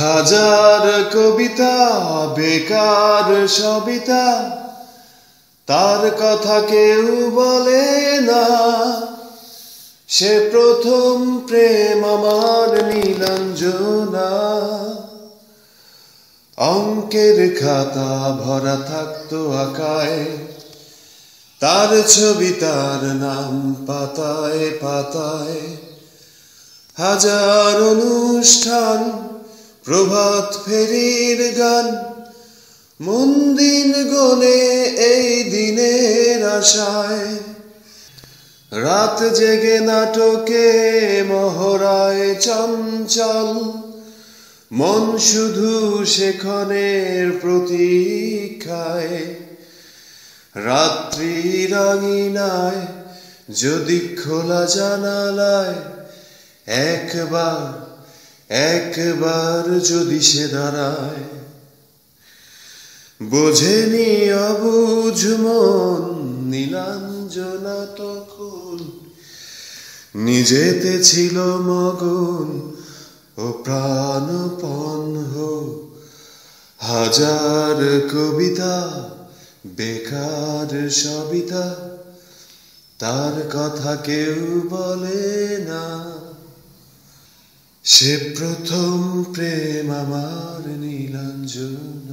হাজার কবিতা, বেকার সবিতা, তার কথা কেউ বলে না। সে প্রথম প্রেম আমার নীলাঞ্জনা। অঙ্কের খাতা ভরা থাকতো আকায়, তার ছবি তার নাম পাতায় পাতায়। হাজার অনুষ্ঠান প্রভাত ফেরির গান, মন দিন গনে এই দিনের আশায়। রাত জেগে নাটকে মহরায় চঞ্চল, মন শুধু সেখানের প্রতীক্ষায়। রাত্রি রাঙিনায় যদি খোলা জানালায় একবার একবার যদি সে দাঁড়ায় বোঝেনি অবুঝ মন, নীলাঞ্জনা তখন নিজেতে ছিল মগন ও প্রাণপণ হাজার কবিতা, বেকার সবিতা, তার কথা কেউ বলে না। সে প্রথম প্রেম আমার নীলাঞ্জন